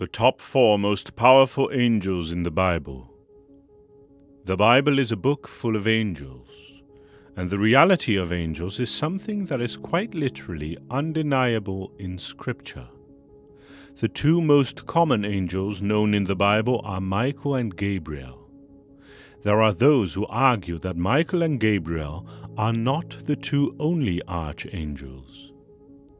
The top four most powerful angels in the Bible. The Bible is a book full of angels, and the reality of angels is something that is quite literally undeniable in Scripture. The two most common angels known in the Bible are Michael and Gabriel. There are those who argue that Michael and Gabriel are not the two only archangels.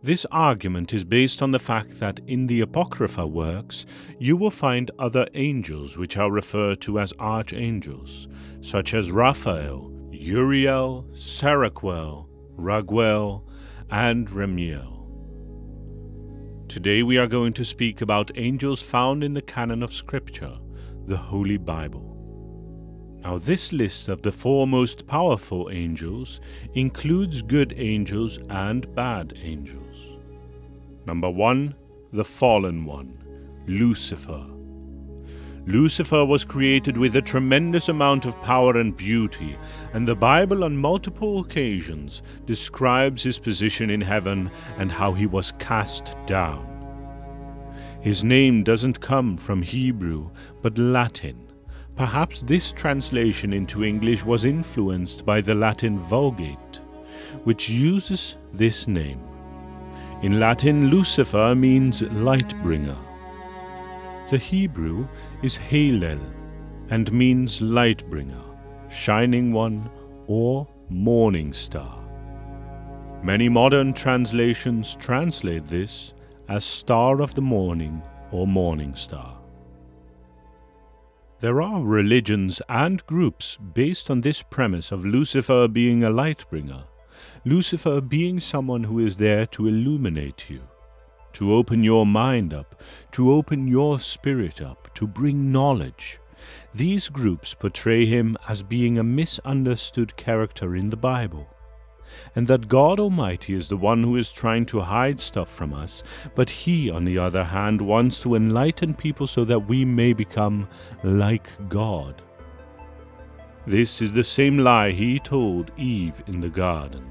This argument is based on the fact that in the Apocrypha works you will find other angels which are referred to as archangels, such as Raphael, Uriel, Seraquel, Raguel, and Remiel. Today we are going to speak about angels found in the canon of Scripture, the Holy Bible. Now, this list of the four most powerful angels includes good angels and bad angels. Number one, the fallen one, Lucifer. Lucifer was created with a tremendous amount of power and beauty, and the Bible on multiple occasions describes his position in heaven and how he was cast down. His name doesn't come from Hebrew, but Latin Perhaps this translation into English was influenced by the Latin Vulgate, which uses this name. In Latin, Lucifer means light bringer. The Hebrew is Hallel and means light bringer, shining one, or morning star. Many modern translations translate this as star of the morning or morning star. There are religions and groups based on this premise of Lucifer being a light bringer, Lucifer being someone who is there to illuminate you, to open your mind up, to open your spirit up, to bring knowledge. These groups portray him as being a misunderstood character in the Bible and that God Almighty is the one who is trying to hide stuff from us, but He, on the other hand, wants to enlighten people so that we may become like God. This is the same lie He told Eve in the garden.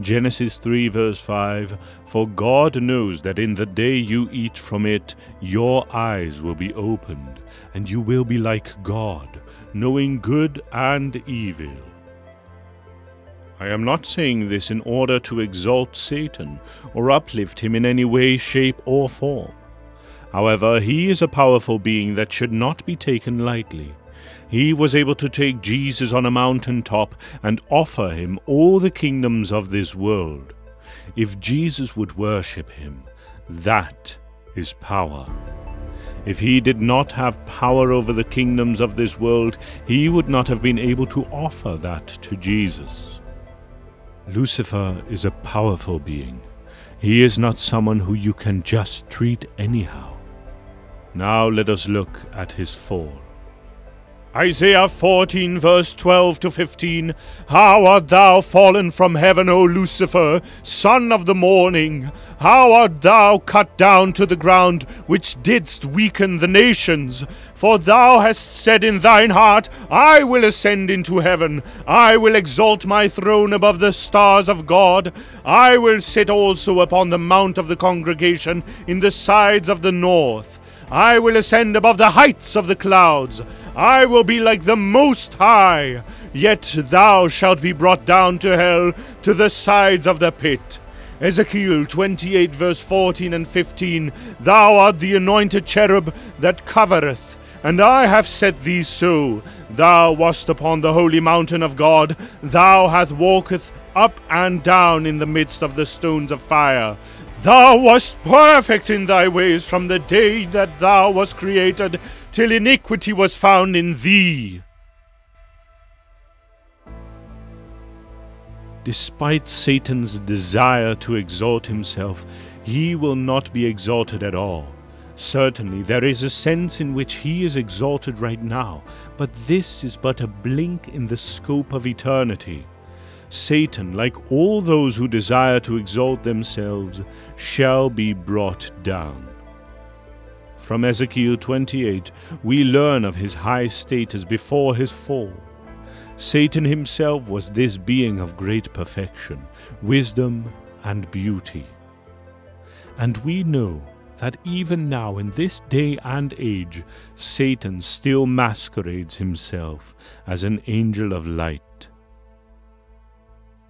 Genesis 3 verse 5 For God knows that in the day you eat from it, your eyes will be opened, and you will be like God, knowing good and evil. I am not saying this in order to exalt Satan or uplift him in any way, shape, or form. However, he is a powerful being that should not be taken lightly. He was able to take Jesus on a mountain top and offer him all the kingdoms of this world. If Jesus would worship him, that is power. If he did not have power over the kingdoms of this world, he would not have been able to offer that to Jesus. Lucifer is a powerful being. He is not someone who you can just treat anyhow. Now let us look at his fall. Isaiah 14, verse 12 to 15 How art thou fallen from heaven, O Lucifer, son of the morning! How art thou cut down to the ground, which didst weaken the nations! For thou hast said in thine heart, I will ascend into heaven, I will exalt my throne above the stars of God, I will sit also upon the mount of the congregation in the sides of the north. I will ascend above the heights of the clouds. I will be like the Most High. Yet thou shalt be brought down to hell, to the sides of the pit. Ezekiel 28, verse 14 and 15 Thou art the anointed cherub that covereth, and I have set thee so. Thou wast upon the holy mountain of God, thou hast walketh up and down in the midst of the stones of fire. Thou wast perfect in thy ways from the day that thou wast created, till iniquity was found in thee. Despite Satan's desire to exalt himself, he will not be exalted at all. Certainly, there is a sense in which he is exalted right now, but this is but a blink in the scope of eternity. Satan, like all those who desire to exalt themselves, shall be brought down. From Ezekiel 28, we learn of his high status before his fall. Satan himself was this being of great perfection, wisdom, and beauty. And we know that even now, in this day and age, Satan still masquerades himself as an angel of light.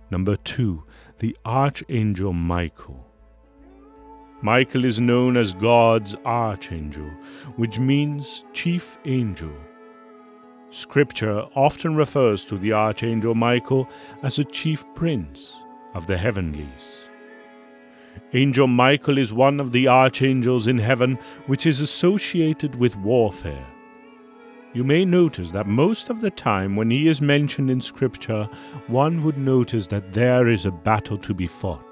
Number two, the Archangel Michael. Michael is known as God's Archangel, which means chief angel. Scripture often refers to the Archangel Michael as a chief prince of the heavenlies. Angel Michael is one of the archangels in heaven which is associated with warfare. You may notice that most of the time when he is mentioned in Scripture, one would notice that there is a battle to be fought.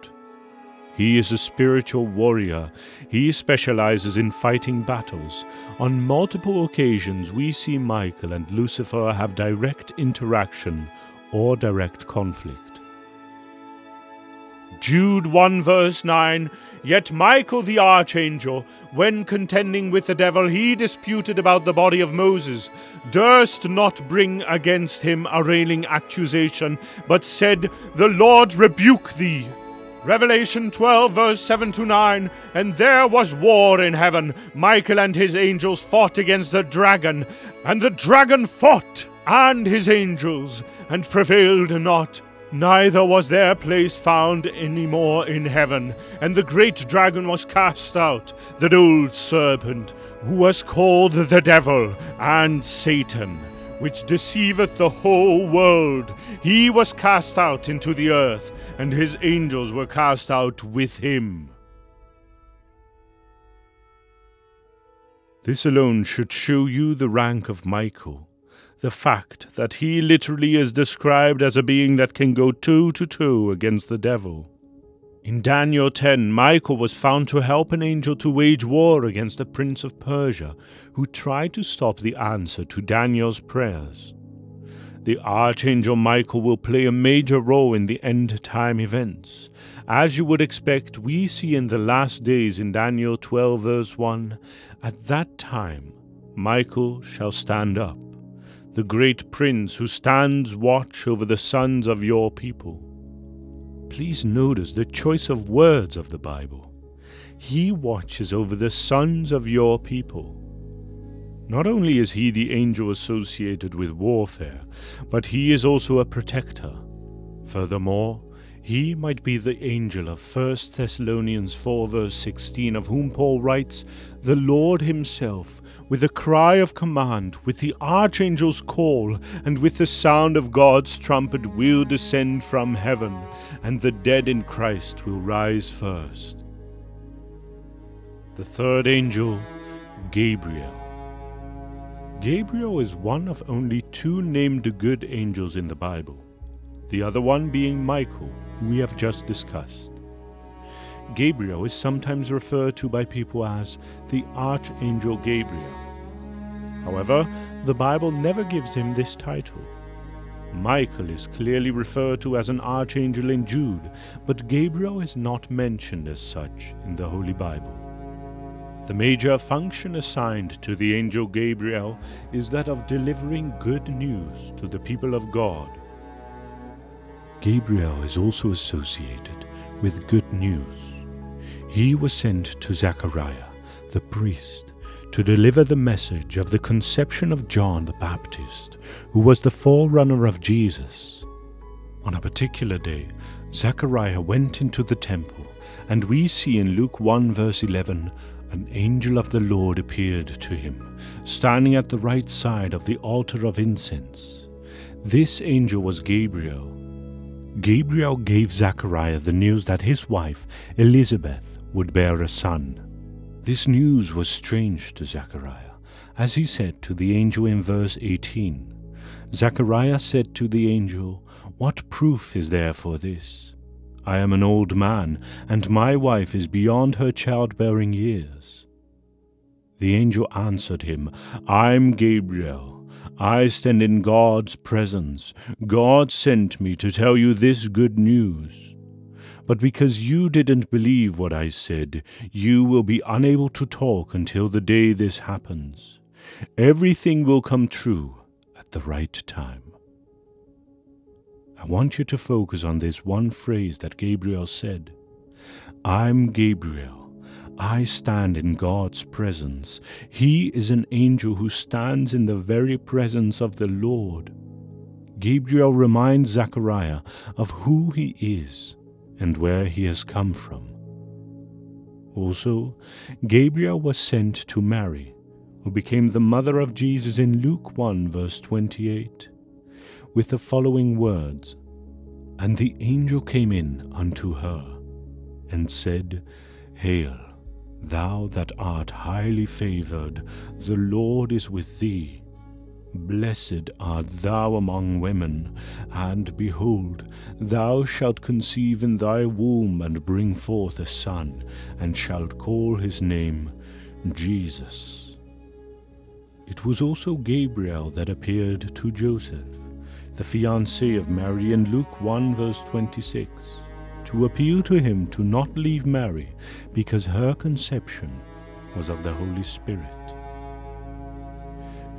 He is a spiritual warrior. He specializes in fighting battles. On multiple occasions, we see Michael and Lucifer have direct interaction or direct conflict. Jude 1 verse 9 Yet Michael the archangel, when contending with the devil, he disputed about the body of Moses, durst not bring against him a railing accusation, but said, The Lord rebuke thee. Revelation 12, verse 7 to 9 And there was war in heaven. Michael and his angels fought against the dragon, and the dragon fought and his angels, and prevailed not. Neither was their place found any more in heaven, and the great dragon was cast out, that old serpent, who was called the devil and Satan, which deceiveth the whole world. He was cast out into the earth, and his angels were cast out with him. This alone should show you the rank of Michael the fact that he literally is described as a being that can go two to two against the devil. In Daniel 10, Michael was found to help an angel to wage war against the prince of Persia, who tried to stop the answer to Daniel's prayers. The archangel Michael will play a major role in the end time events. As you would expect, we see in the last days in Daniel 12, verse 1 At that time, Michael shall stand up the great prince who stands watch over the sons of your people. Please notice the choice of words of the Bible. He watches over the sons of your people. Not only is he the angel associated with warfare, but he is also a protector. Furthermore, he might be the angel of 1 Thessalonians 4 verse 16 of whom Paul writes, The Lord himself, with a cry of command, with the archangel's call, and with the sound of God's trumpet will descend from heaven, and the dead in Christ will rise first. The third angel, Gabriel. Gabriel is one of only two named good angels in the Bible, the other one being Michael we have just discussed. Gabriel is sometimes referred to by people as the Archangel Gabriel. However, the Bible never gives him this title. Michael is clearly referred to as an archangel in Jude, but Gabriel is not mentioned as such in the Holy Bible. The major function assigned to the angel Gabriel is that of delivering good news to the people of God Gabriel is also associated with good news. He was sent to Zechariah, the priest, to deliver the message of the conception of John the Baptist, who was the forerunner of Jesus. On a particular day, Zechariah went into the temple, and we see in Luke 1 verse 11 an angel of the Lord appeared to him, standing at the right side of the altar of incense. This angel was Gabriel Gabriel gave Zechariah the news that his wife, Elizabeth, would bear a son. This news was strange to Zechariah, as he said to the angel in verse 18. Zechariah said to the angel, What proof is there for this? I am an old man, and my wife is beyond her childbearing years. The angel answered him, I'm Gabriel I stand in God's presence. God sent me to tell you this good news. But because you didn't believe what I said, you will be unable to talk until the day this happens. Everything will come true at the right time. I want you to focus on this one phrase that Gabriel said I'm Gabriel. I stand in God's presence. He is an angel who stands in the very presence of the Lord. Gabriel reminds Zechariah of who he is and where he has come from. Also, Gabriel was sent to Mary, who became the mother of Jesus in Luke 1, verse 28, with the following words And the angel came in unto her, and said, Hail, thou that art highly favoured, the Lord is with thee. Blessed art thou among women, and behold, thou shalt conceive in thy womb and bring forth a son, and shalt call his name Jesus. It was also Gabriel that appeared to Joseph, the fiancé of Mary in Luke 1 verse 26, to appeal to him to not leave Mary, because her conception was of the Holy Spirit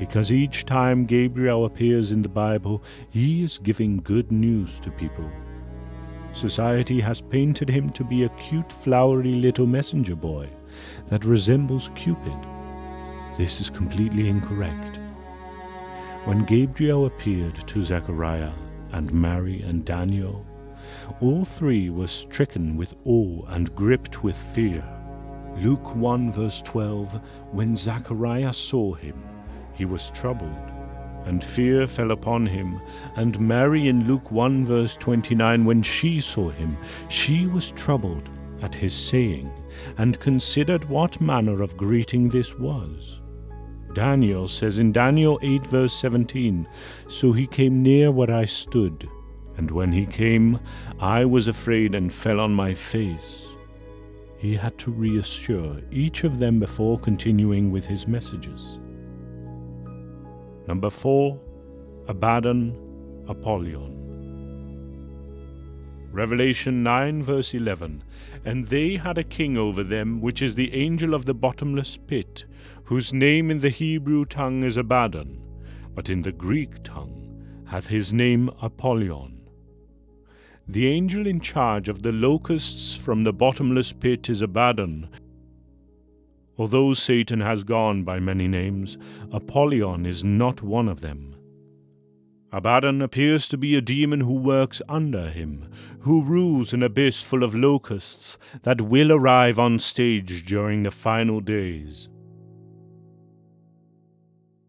because each time Gabriel appears in the Bible, he is giving good news to people. Society has painted him to be a cute, flowery little messenger boy that resembles Cupid. This is completely incorrect. When Gabriel appeared to Zechariah and Mary and Daniel, all three were stricken with awe and gripped with fear. Luke 1 verse 12 When Zechariah saw him, he was troubled, and fear fell upon him. And Mary in Luke 1 verse 29, when she saw him, she was troubled at his saying, and considered what manner of greeting this was. Daniel says in Daniel 8 verse 17, So he came near where I stood, and when he came, I was afraid and fell on my face. He had to reassure each of them before continuing with his messages. Number 4. Abaddon, Apollyon. Revelation 9, verse 11 And they had a king over them, which is the angel of the bottomless pit, whose name in the Hebrew tongue is Abaddon, but in the Greek tongue hath his name Apollyon. The angel in charge of the locusts from the bottomless pit is Abaddon, Although Satan has gone by many names, Apollyon is not one of them. Abaddon appears to be a demon who works under him, who rules an abyss full of locusts that will arrive on stage during the final days.